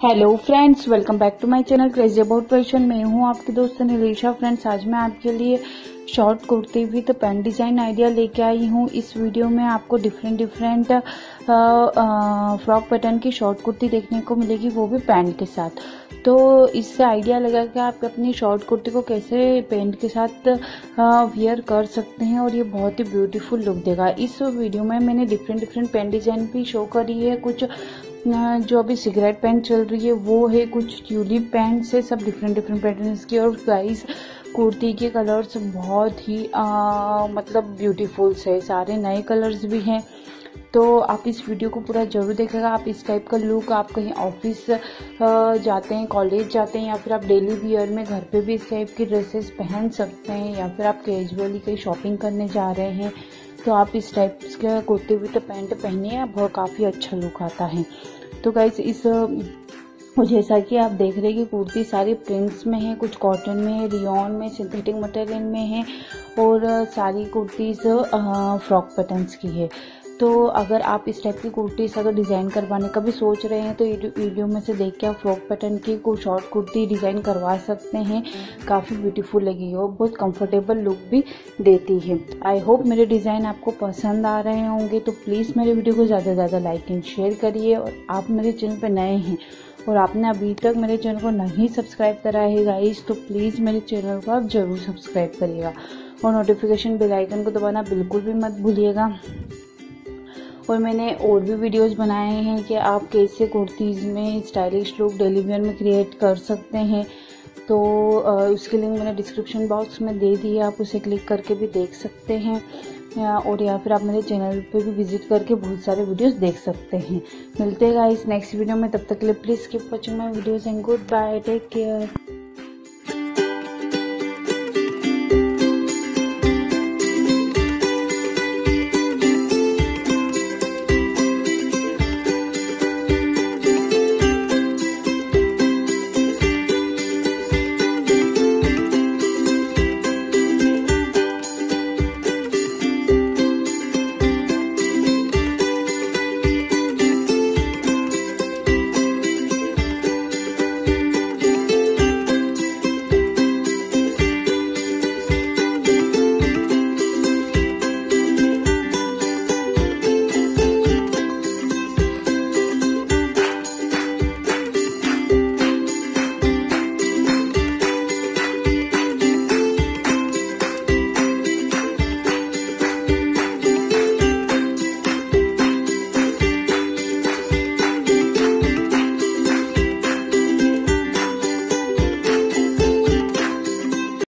Hello friends welcome back to my channel crazy about fashion मैं हूँ आपकी दोस्त निलेशा फ्रेंड्स आज मैं आपके लिए short kurti with pen design idea लेके आई हूँ। इस वीडियो में आपको डिफरेंट डिफरेंट फ्रॉक पैटर्न की शॉर्ट कुर्ती देखने को मिलेगी, वो भी पैंट के साथ। तो इससे आइडिया लगा कि आप अपनी शॉर्ट कुर्ती को कैसे पेंट के साथ वियर कर सकते हैं और ये बहुत ही ब्यूटीफुल लुक देगा। इस वीडियो में मैंने डिफरेंट डिफरेंट पेन डिज़ाइन भी शो करी है। कुछ जो अभी सिगरेट पेंट चल रही है वो है कुछ ट्यूलिप पेंट से सब डिफरेंट डिफरेंट पैटर्न्स की और गाइस कुर्ती के कलर्स बहुत ही आ, मतलब ब्यूटीफुल है सारे नए कलर्स भी हैं। तो आप इस वीडियो को पूरा ज़रूर देखेगा आप इस टाइप का लुक आप कहीं ऑफ़िस जाते हैं कॉलेज जाते हैं या फिर आप डेली वियर में घर पे भी इस टाइप की ड्रेसेस पहन सकते हैं या फिर आप कैजुअली कहीं शॉपिंग करने जा रहे हैं। तो आप इस टाइप के कुर्ती तो पैंट पहनिए बहुत काफ़ी अच्छा लुक आता है। तो गाइज़ इस जैसा कि आप देख रहे हैं कि कुर्ती सारी प्रिंट्स में है, कुछ कॉटन में है रियॉन में सिंथेटिक मटेरियल में है और सारी कुर्तीज़ फ्रॉक पैटर्न्स की है। तो अगर आप इस टाइप की कुर्तीस अगर डिज़ाइन करवाने का भी सोच रहे हैं तो वीडियो में से देख के आप फ्रॉक पैटर्न की कोई शॉर्ट कुर्ती डिज़ाइन करवा सकते हैं। काफ़ी ब्यूटीफुल लगेगी और बहुत कंफर्टेबल लुक भी देती है। आई होप मेरे डिज़ाइन आपको पसंद आ रहे होंगे तो प्लीज़ मेरे वीडियो को ज़्यादा से ज़्यादा लाइक एंड शेयर करिए और आप मेरे चैनल पर नए हैं और आपने अभी तक मेरे चैनल को नहीं सब्सक्राइब करा है गाइस तो प्लीज़ मेरे चैनल को आप ज़रूर सब्सक्राइब करिएगा और नोटिफिकेशन बेल आइकन को दबाना बिल्कुल भी मत भूलिएगा। और मैंने और भी वीडियोस बनाए हैं कि आप कैसे कुर्तीज़ में स्टाइलिश लुक डेली वेयर में क्रिएट कर सकते हैं। तो उसकी लिंक मैंने डिस्क्रिप्शन बॉक्स में दे दी है, आप उसे क्लिक करके भी देख सकते हैं। और या फिर आप मेरे चैनल पे भी विज़िट करके बहुत सारे वीडियोस देख सकते हैं। मिलते हैं इस नेक्स्ट वीडियो में, तब तक के लिए please keep watching my videos and good bye take care